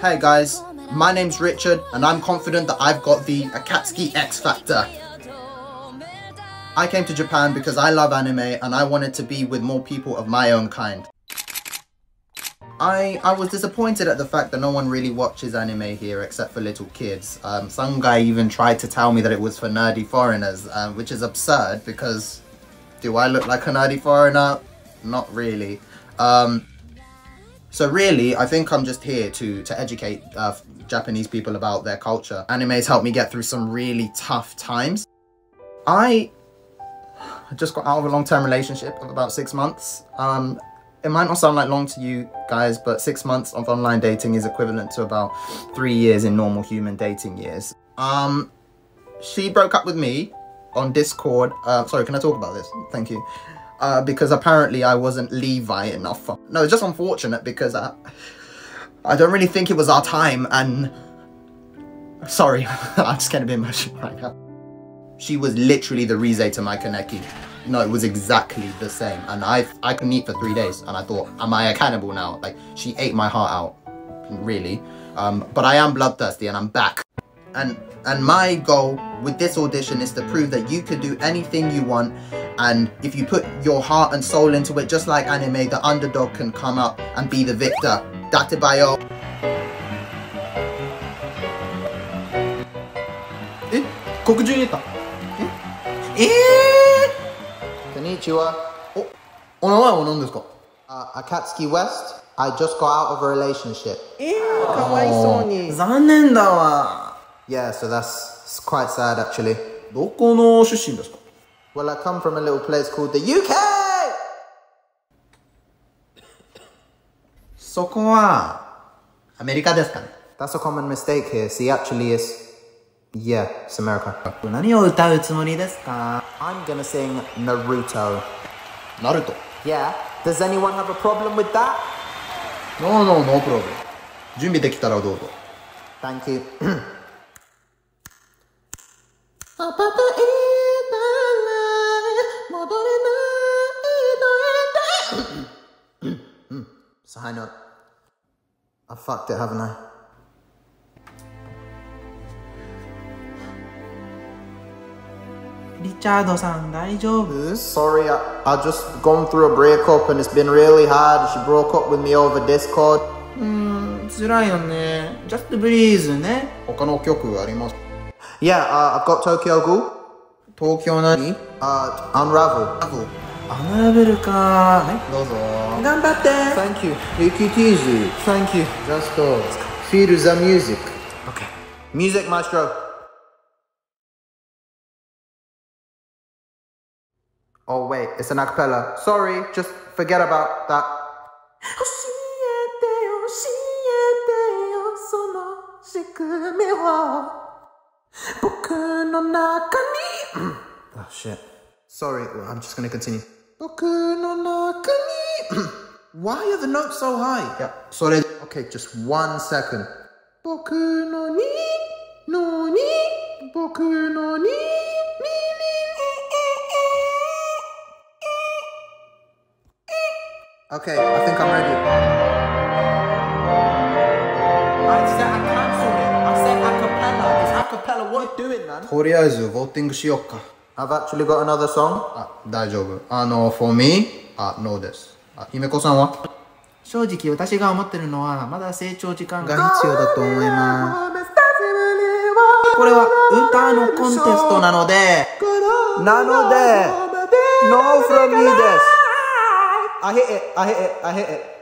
Hey guys, my name's Richard and I'm confident that I've got the Akatsuki X Factor. I came to Japan because I love anime and I wanted to be with more people of my own kind. I, I was disappointed at the fact that no one really watches anime here except for little kids. Um, some guy even tried to tell me that it was for nerdy foreigners, um, which is absurd because do I look like a nerdy foreigner? Not really. Um, so really, I think I'm just here to, to educate uh, Japanese people about their culture. Anime's helped me get through some really tough times. I just got out of a long-term relationship of about six months. Um, it might not sound like long to you guys, but six months of online dating is equivalent to about three years in normal human dating years. Um, she broke up with me on Discord. Uh, sorry, can I talk about this? Thank you. Uh, because apparently I wasn't Levi enough. No, it's just unfortunate because I, I don't really think it was our time and... Sorry, I'm just getting a bit emotional right now. She was literally the Rize to my Kaneki. No, it was exactly the same. And I I couldn't eat for three days. And I thought, am I a cannibal now? Like, she ate my heart out, really. Um, but I am bloodthirsty and I'm back And and my goal with this audition is to prove that you could do anything you want. And if you put your heart and soul into it, just like anime, the underdog can come up and be the victor. Datebayo. Eh? 黒人入れたええー、Konnichiwa お、お名前は何ですか Uh, Akatsuki West, I just got out of a relationship. えー、かわいそうに。残念だわ Yeah, so that's it's quite sad actually. どこの出身ですか Well, I come from a little place called the UK! そこはアメリカですかね That's a common mistake here. See, actually, it's. Yeah, it's America. 何を歌うつもりですか I'm gonna sing Naruto. ナルト Yeah? Does anyone have a problem with that? No, no, no problem 準備できたらどうぞ Thank you. It's a high note. I fucked it, haven't I? Sorry, I, I just gone through a breakup and it's been really hard. She broke up with me over Discord. うーん、辛いよね。Just breathe ね。他の曲あります Yeah, uh, I've got Tokyo Ghoul. 東京何 Uh, Unravel. アナラベルか。はどうぞい。頑張って。 Thank you. Rikitizu. Thank you. Just uh, feel the music. Okay. Music maestro. Oh wait, it's an acapella. Sorry, just forget about that. 教えて教えてよその仕組みを Boku no naka ni. oh shit. Sorry, I'm just gonna continue. Boku no naka ni. Why are the notes so high? Yeah. Sorry. Okay, just one second. Boku no ni no ni boku no ni. Okay, I think I'm ready. I said I cancelled. Acapella. What you doing, man? とりあえずボーティングしよっか I've actually got another song. あ大丈夫あの for me あ no ですあ姫子さんは正直私が思ってるのはまだ成長時間がが必要だと思いますこれは歌のコンテストなのでなので No from me this. I hit it, I hit it, I hit it.